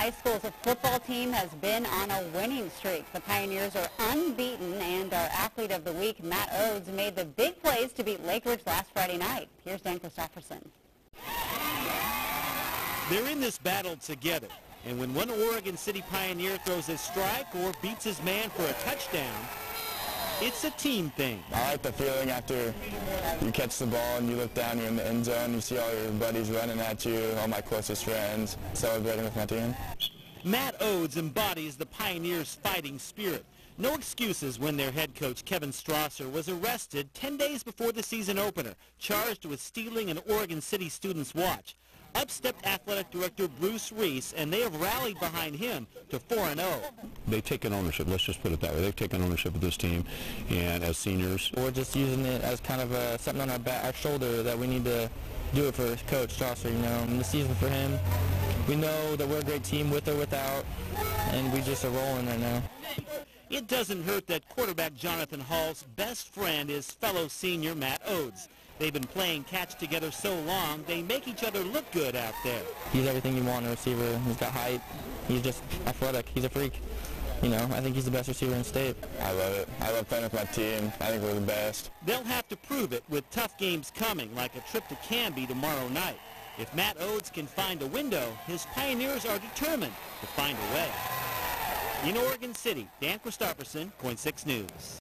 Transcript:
High School's football team has been on a winning streak. The Pioneers are unbeaten, and our athlete of the week, Matt Oades, made the big plays to beat Lakeridge last Friday night. Here's Dan Christopherson. They're in this battle together, and when one Oregon City Pioneer throws a strike or beats his man for a touchdown, it's a team thing. I like the feeling after you catch the ball and you look down, you're in the end zone, you see all your buddies running at you, all my closest friends, celebrating with my team. Matt Oades embodies the Pioneers' fighting spirit. No excuses when their head coach, Kevin Strasser, was arrested 10 days before the season opener, charged with stealing an Oregon City student's watch. Up stepped athletic director Bruce Reese, and they have rallied behind him to 4-0. They've taken ownership, let's just put it that way. They've taken ownership of this team, and as seniors... We're just using it as kind of a, something on our, back, our shoulder that we need to do it for Coach Strasser, you know. And the season for him, we know that we're a great team with or without, and we just are rolling right now. It doesn't hurt that quarterback Jonathan Hall's best friend is fellow senior Matt Oades. They've been playing catch together so long, they make each other look good out there. He's everything you want in a receiver. He's got height. He's just athletic. He's a freak. You know, I think he's the best receiver in state. I love it. I love playing with my team. I think we're the best. They'll have to prove it with tough games coming, like a trip to Canby tomorrow night. If Matt Oades can find a window, his Pioneers are determined to find a way. In Oregon City, Dan Christopherson, KOIN 6 News.